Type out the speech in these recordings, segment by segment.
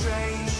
Strange,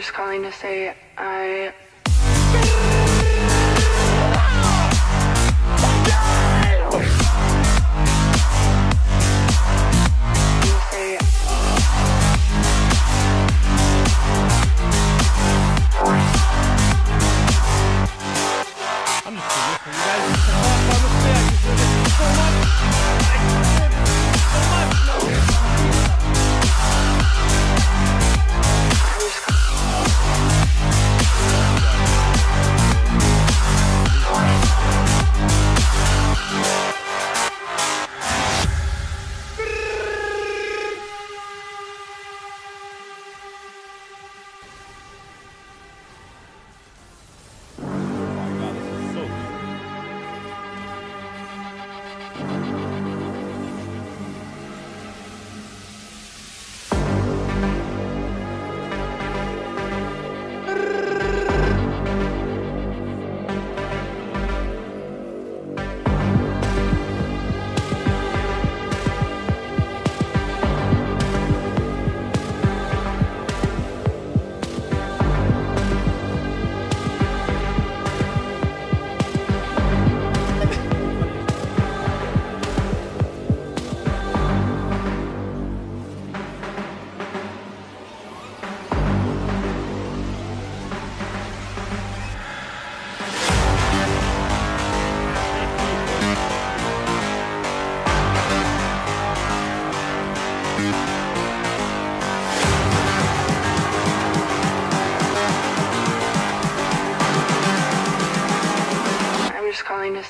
just calling to say I I'm just you guys.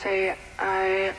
say I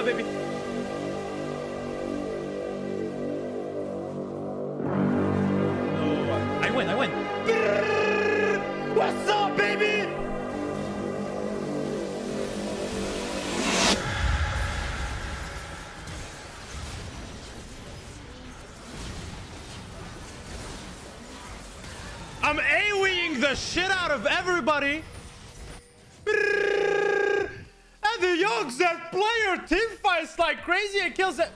Love it. No, I win, I win. What's up, baby? I'm AWEing the shit out of everybody! Young Z player team fights like crazy and kills it.